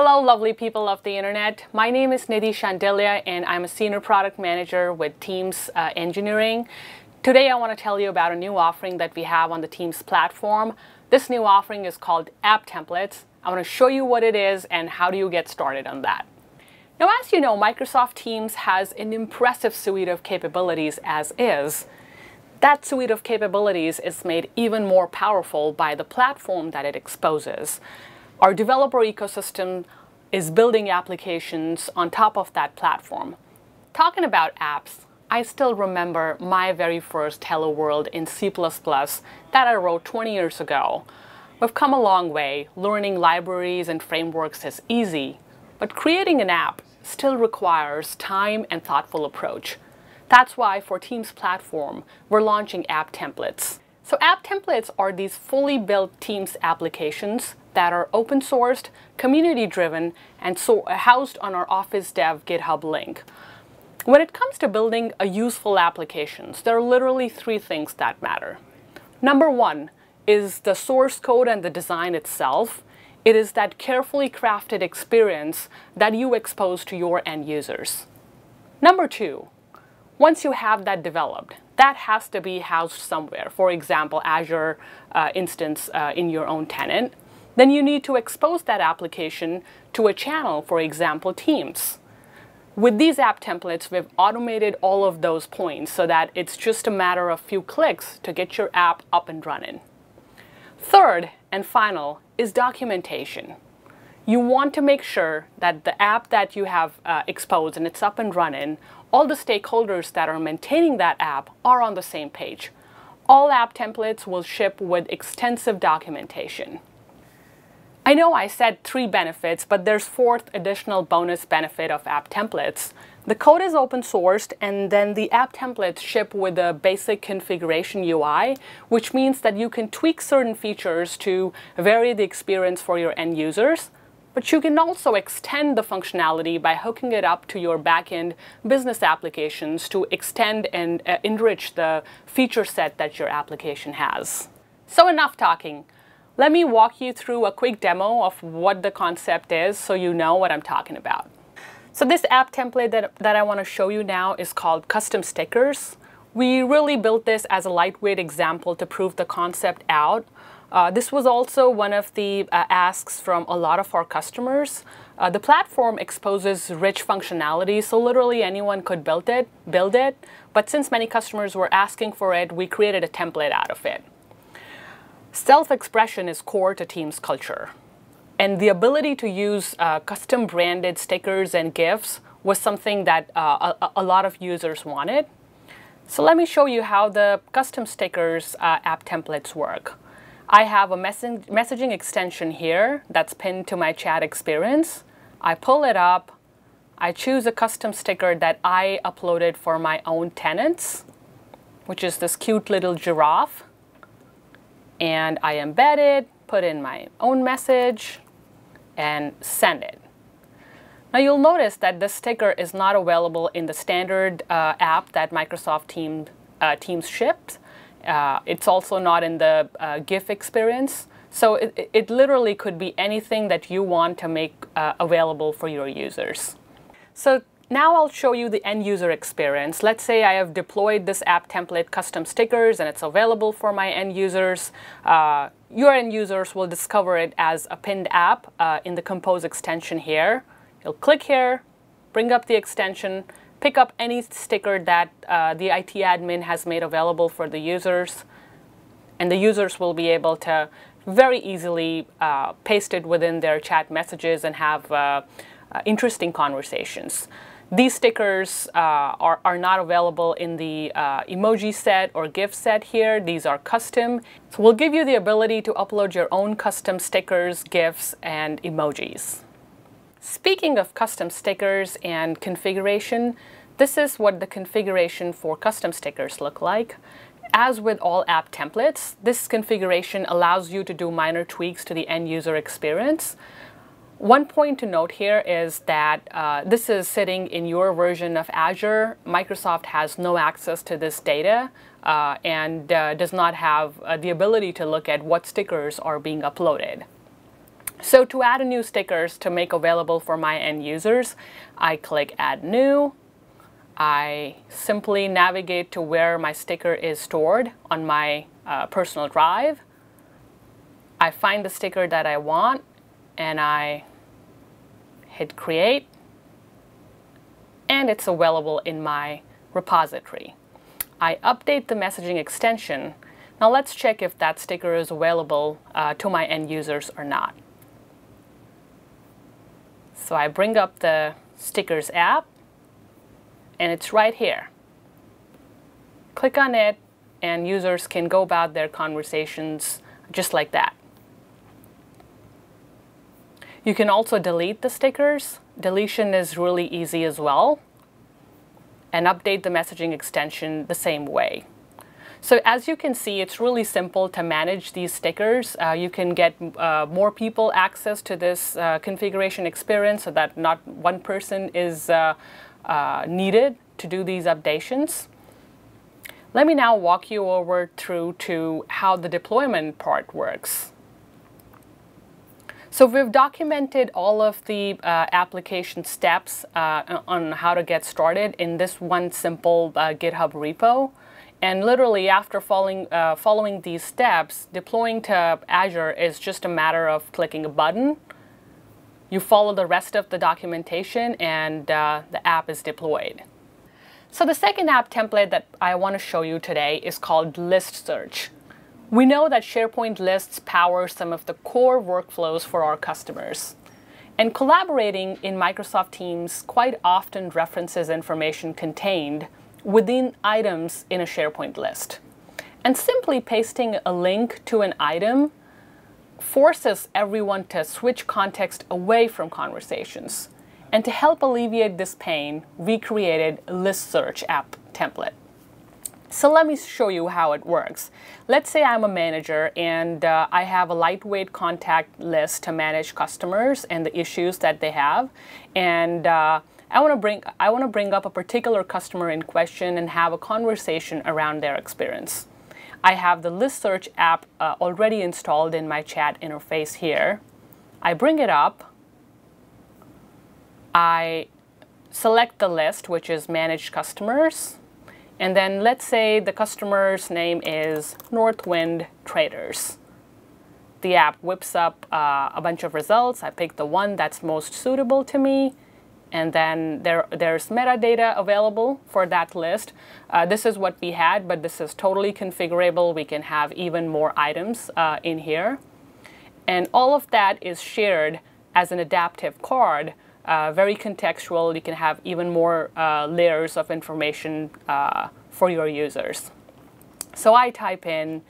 Hello, lovely people of the internet. My name is Nidhi Shandilya, and I'm a senior product manager with Teams uh, Engineering. Today, I want to tell you about a new offering that we have on the Teams platform. This new offering is called App Templates. I want to show you what it is and how do you get started on that. Now, as you know, Microsoft Teams has an impressive suite of capabilities as is. That suite of capabilities is made even more powerful by the platform that it exposes. Our developer ecosystem is building applications on top of that platform. Talking about apps, I still remember my very first Hello World in C++ that I wrote 20 years ago. We've come a long way. Learning libraries and frameworks is easy, but creating an app still requires time and thoughtful approach. That's why for Teams platform, we're launching app templates. So app templates are these fully built Teams applications that are open sourced, community driven, and so uh, housed on our Office Dev GitHub link. When it comes to building a useful applications, there are literally three things that matter. Number one is the source code and the design itself. It is that carefully crafted experience that you expose to your end users. Number two, once you have that developed, that has to be housed somewhere. For example, Azure uh, instance uh, in your own tenant. Then you need to expose that application to a channel, for example, Teams. With these app templates, we've automated all of those points so that it's just a matter of a few clicks to get your app up and running. Third and final is documentation. You want to make sure that the app that you have uh, exposed and it's up and running, all the stakeholders that are maintaining that app are on the same page. All app templates will ship with extensive documentation. I know I said three benefits, but there's fourth additional bonus benefit of app templates. The code is open sourced and then the app templates ship with a basic configuration UI, which means that you can tweak certain features to vary the experience for your end users. But you can also extend the functionality by hooking it up to your backend business applications to extend and uh, enrich the feature set that your application has. So enough talking. Let me walk you through a quick demo of what the concept is so you know what I'm talking about. So this app template that, that I want to show you now is called Custom Stickers. We really built this as a lightweight example to prove the concept out. Uh, this was also one of the uh, asks from a lot of our customers. Uh, the platform exposes rich functionality, so literally anyone could build it, build it. But since many customers were asking for it, we created a template out of it. Self-expression is core to Teams culture. And the ability to use uh, custom branded stickers and GIFs was something that uh, a, a, lot of users wanted. So let me show you how the custom stickers uh, app templates work. I have a messaging extension here that's pinned to my chat experience. I pull it up. I choose a custom sticker that I uploaded for my own tenants, which is this cute little giraffe and I embed it, put in my own message, and send it. Now you'll notice that this sticker is not available in the standard uh, app that Microsoft Team, uh, Teams ships. Uh, it's also not in the uh, GIF experience. So it, it, literally could be anything that you want to make uh, available for your users. So now I'll show you the end user experience. Let's say I have deployed this app template custom stickers and it's available for my end users. Uh, your end users will discover it as a pinned app uh, in the Compose extension here. You'll click here, bring up the extension, pick up any sticker that uh, the IT admin has made available for the users, and the users will be able to very easily uh, paste it within their chat messages and have uh, uh, interesting conversations. These stickers uh, are, are not available in the uh, emoji set or GIF set here. These are custom. So we'll give you the ability to upload your own custom stickers, GIFs, and emojis. Speaking of custom stickers and configuration, this is what the configuration for custom stickers look like. As with all app templates, this configuration allows you to do minor tweaks to the end user experience. One point to note here is that uh, this is sitting in your version of Azure. Microsoft has no access to this data uh, and uh, does not have uh, the ability to look at what stickers are being uploaded. So to add a new stickers to make available for my end users, I click Add New. I simply navigate to where my sticker is stored on my uh, personal drive. I find the sticker that I want and I hit Create and it's available in my repository. I update the messaging extension. Now let's check if that sticker is available uh, to my end users or not. So I bring up the stickers app and it's right here. Click on it and users can go about their conversations just like that. You can also delete the stickers. Deletion is really easy as well. And update the messaging extension the same way. So as you can see, it's really simple to manage these stickers. Uh, you can get uh, more people access to this uh, configuration experience so that not one person is uh, uh, needed to do these updations. Let me now walk you over through to how the deployment part works. So we've documented all of the uh, application steps uh, on how to get started in this one simple uh, GitHub repo. And literally after following, uh, following these steps, deploying to Azure is just a matter of clicking a button. You follow the rest of the documentation and uh, the app is deployed. So the second app template that I want to show you today is called List Search. We know that SharePoint lists power some of the core workflows for our customers. And collaborating in Microsoft Teams quite often references information contained within items in a SharePoint list. And simply pasting a link to an item forces everyone to switch context away from conversations. And to help alleviate this pain, we created a list search app template. So let me show you how it works. Let's say I'm a manager and uh, I have a lightweight contact list to manage customers and the issues that they have. And uh, I want to bring I want to bring up a particular customer in question and have a conversation around their experience. I have the list search app uh, already installed in my chat interface here. I bring it up. I select the list, which is managed customers. And then let's say the customer's name is Northwind Traders. The app whips up uh, a bunch of results. I pick the one that's most suitable to me. And then there, there's metadata available for that list. Uh, this is what we had, but this is totally configurable. We can have even more items uh, in here. And all of that is shared as an adaptive card uh, very contextual. You can have even more uh, layers of information uh, for your users. So I type in,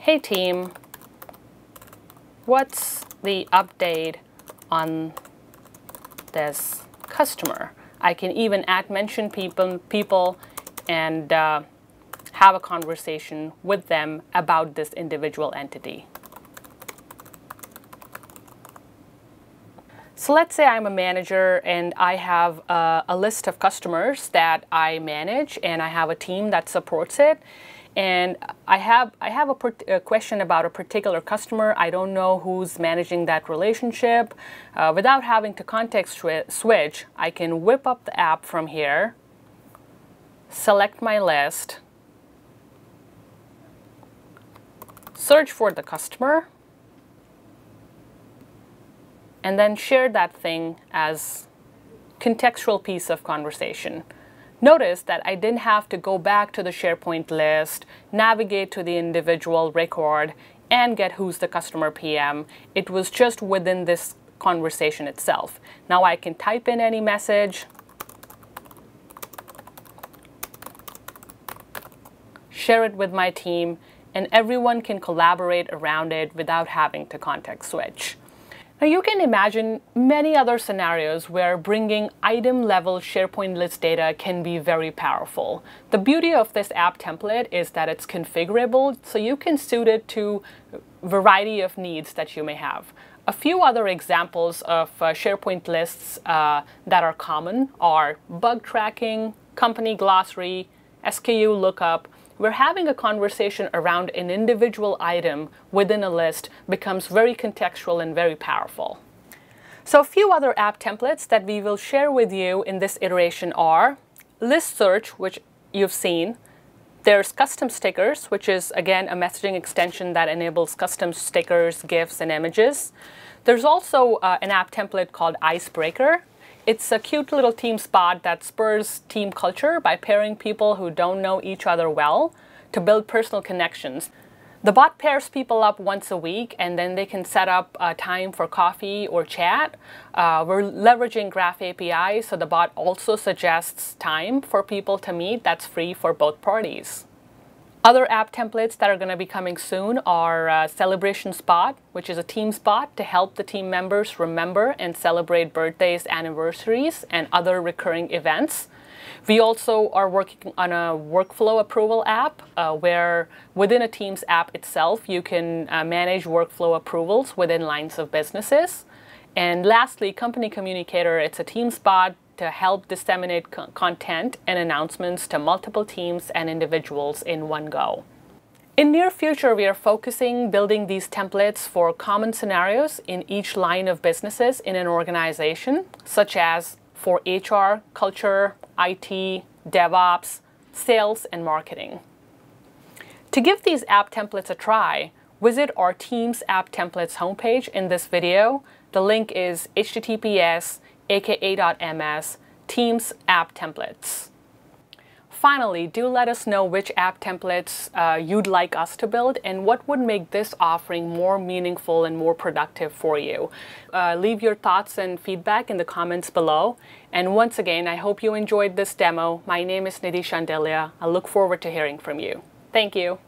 hey team, what's the update on this customer? I can even add mention people, people and uh, have a conversation with them about this individual entity. So let's say I'm a manager and I have uh, a list of customers that I manage and I have a team that supports it. And I have, I have a, a question about a particular customer. I don't know who's managing that relationship. Uh, without having to context switch, I can whip up the app from here, select my list, search for the customer, and then share that thing as contextual piece of conversation. Notice that I didn't have to go back to the SharePoint list, navigate to the individual record, and get who's the customer PM. It was just within this conversation itself. Now I can type in any message, share it with my team, and everyone can collaborate around it without having to context switch. Now you can imagine many other scenarios where bringing item level SharePoint list data can be very powerful. The beauty of this app template is that it's configurable so you can suit it to variety of needs that you may have. A few other examples of uh, SharePoint lists uh, that are common are bug tracking, company glossary, SKU lookup, we're having a conversation around an individual item within a list becomes very contextual and very powerful. So a few other app templates that we will share with you in this iteration are list search, which you've seen. There's custom stickers, which is again a messaging extension that enables custom stickers, GIFs, and images. There's also uh, an app template called Icebreaker. It's a cute little Teams bot that spurs team culture by pairing people who don't know each other well to build personal connections. The bot pairs people up once a week and then they can set up a time for coffee or chat. Uh, we're leveraging Graph API, so the bot also suggests time for people to meet that's free for both parties. Other app templates that are going to be coming soon are uh, Celebration Spot, which is a Teams bot to help the team members remember and celebrate birthdays, anniversaries, and other recurring events. We also are working on a workflow approval app uh, where within a Teams app itself, you can uh, manage workflow approvals within lines of businesses. And lastly, Company Communicator, it's a Teams bot to help disseminate co content and announcements to multiple teams and individuals in one go. In near future, we are focusing building these templates for common scenarios in each line of businesses in an organization, such as for HR, culture, IT, DevOps, sales, and marketing. To give these app templates a try, visit our Teams App Templates homepage in this video. The link is https aka.ms Teams App Templates. Finally, do let us know which app templates uh, you'd like us to build and what would make this offering more meaningful and more productive for you. Uh, leave your thoughts and feedback in the comments below. And once again, I hope you enjoyed this demo. My name is Nidhi Shandilya. I look forward to hearing from you. Thank you.